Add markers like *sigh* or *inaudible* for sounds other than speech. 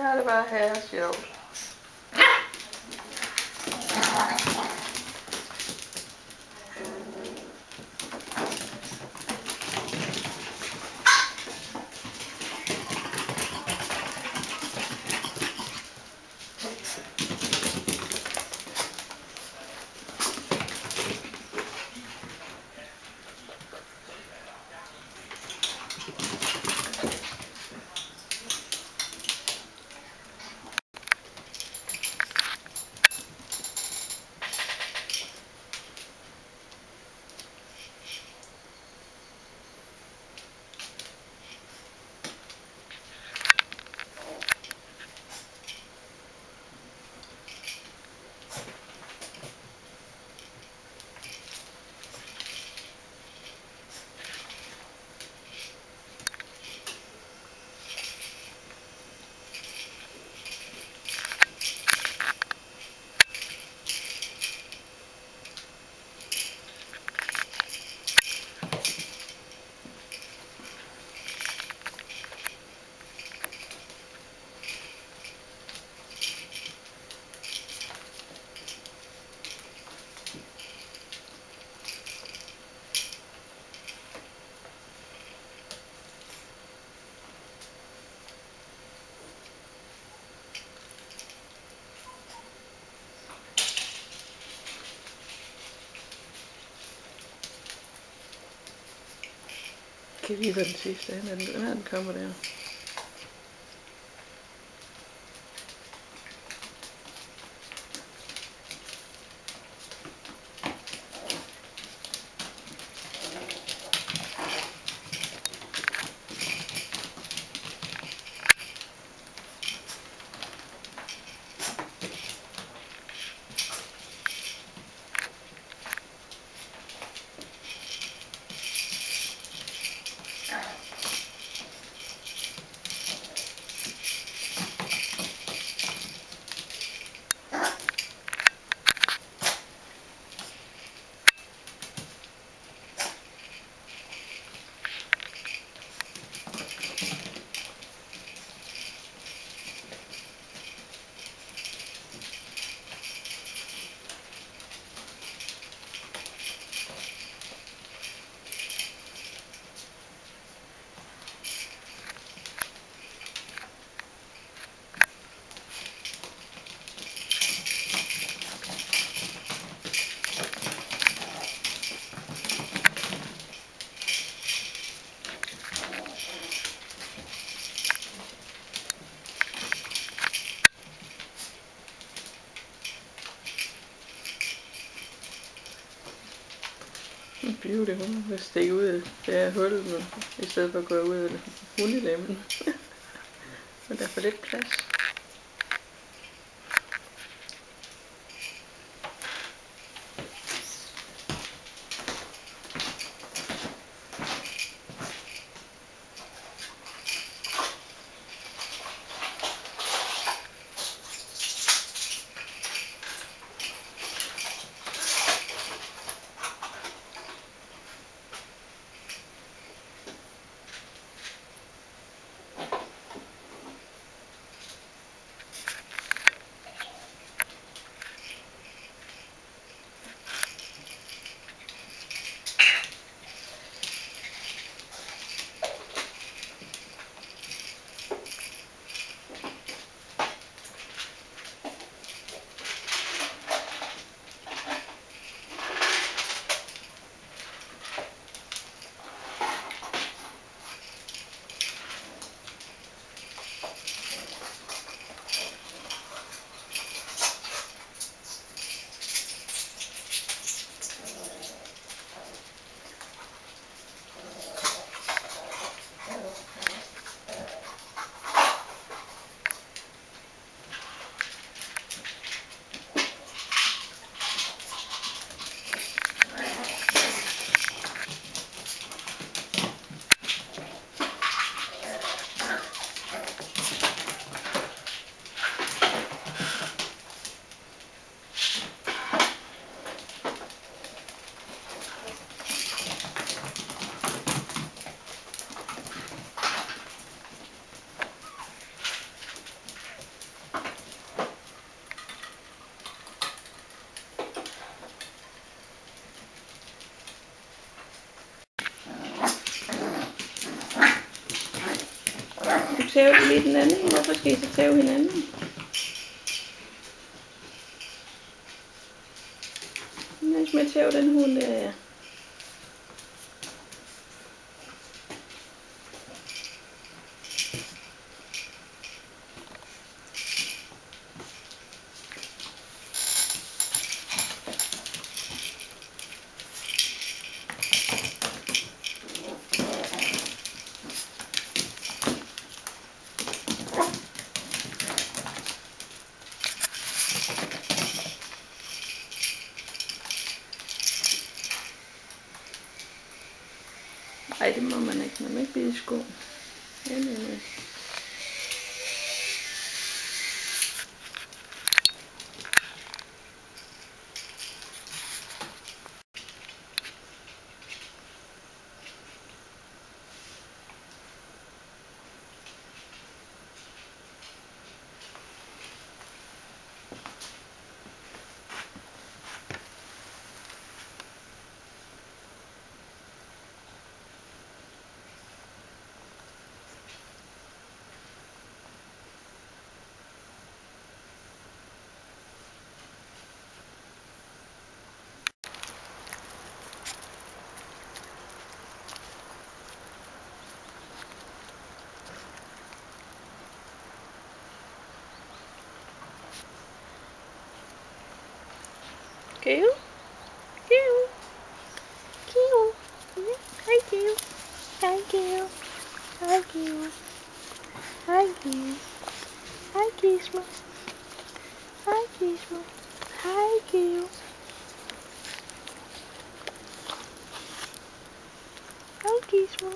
har det bare her sjovt. Kan vi hvad den sidste, når den, når den kommer der. Beautiful. Hvis stikke ud af det her hul, nu, i stedet for at gå ud af hundelemmen. *laughs* Men der er for lidt plads. Tæve lige den anden? Hvorfor skal I så tæve hinanden? Jeg skal med tæve den hund der, ja. Ej, det må man ikke. Man må ikke bide i sko. Ja, Kale? Kale? Kale? Hi, Kale. Hi, Kale. Hi, Kale. Hi, Kale. Hi, Gizmo. Hi, Gizmo. Hi, Kale. Hi, Gizmo.